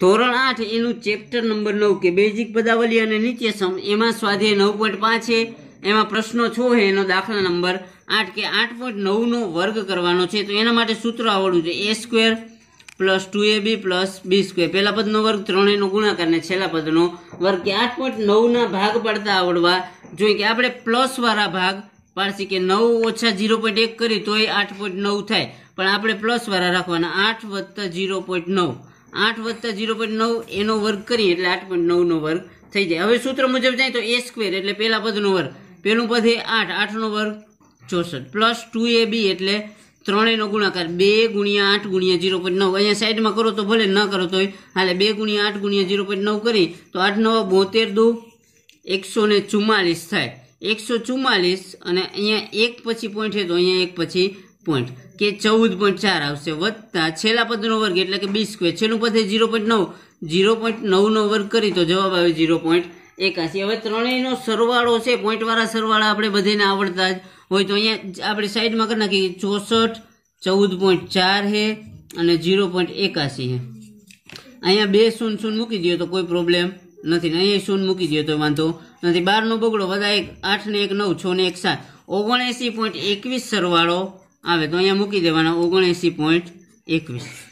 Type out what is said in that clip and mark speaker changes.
Speaker 1: ધોરણ આઠ એનું ચેપ્ટર નંબર નવ કે બેઝિક પદાવલી અને નિત્યસમ એમાં સ્વાધ્યાય નવ પોઈન્ટ પાંચ છે. એમાં પ્રશ્નો છો છે, એનો દાખલા નંબર આઠ કે આઠ પોઈન્ટ નવનો વર્ગ કરવાનો છે. તો એના માટે સૂત્ર આવડવું છે A square plus two A B plus B square પહેલા પદનો વર્ગ ત્રણેયનો ગુણાકાર અને છેલ્લા પદનો વર્ગ. કે આઠ પોઈન્ટ નવના ભાગ પાડતા આવડવા. જોઈએ કે આપણે પ્લસવાળા ભાગ પાડશે કે નવ ઓછા ઝીરો પોઈન્ટ એક કરી તોય આઠ પોઈન્ટ નવ થાય. પણ આપણે પ્લસવાળા રાખવાના. આઠ વત્તા ઝીરો પોઈન્ટ નવ. આઠ વત્તા ઝીરો પોઈન્ટ નવ એનો વર્ગ કરીએ એટલે આઠ પોઈન્ટ નવનો વર્ગ થઈ જાય. હવે સૂત્ર મુજબ જાય તો એ સ્ક્વેર એટલે પહેલા પદનો વર્ગ. પહેલું પદ એ આઠ, આઠનો વર્ગ ચોસઠ. પ્લસ ટુ એ બી એટલે ત્રણેયનો ગુણાકાર. બે ગુણ્યા આઠ ગુણ્યા ઝીરો પોઈન્ટ નવ. અહીંયા સાઈડમાં કરો તો ભલે ન કરો તો હાલે બે ગુણ્યા આઠ ગુણ્યા ઝીરો પોઈન્ટ નવ કરી તો આઠ, નવ, બોતેર, દો, એકસો ને ચુમ્માલીસ થાય. એકસો ચુમ્માલીસ અને અહીંયા એક પછી પોઈન્ટ છે તો અહીંયા એક પછી પોઈન્ટ કે ચૌદ પોઈન્ટ ચાર આવશે. વત્તા છેલ્લા પદનો વર્ગ એટલે કે બી સ્ક્વેર છેલ્લું પદ ઝીરો પોઈન્ટ નવ. ઝીરો પોઈન્ટ નવનો વર્ગ કરી તો જવાબ આવે ઝીરો પોઈન્ટ એકાસી. હવે ત્રણેયનો સરવાળો છે પોઈન્ટવાળા સરવાળા આપણે બધાને આવડતા જ હોય તો અહીંયા આપણે સાઈડમાં કરી નાખીએ. ચોસઠ, ચૌદ પોઈન્ટ ચાર છે અને ઝીરો પોઈન્ટ એકાસી છે અહીંયા બે શૂન શૂન મૂકી દો તો કોઈ પ્રોબ્લેમ નથી. અહીંયા શૂન મૂકી દો તો વાંધો નથી. બારનો બગડો બધા એક આઠ ને એક નવ, છ ને એક સાત. ઓગણએંસી પોઈન્ટ એકવીસ સરવાળો આવે તો અહીંયા મૂકી દેવાના ઓગણએંસી પોઈન્ટ એકવીસ.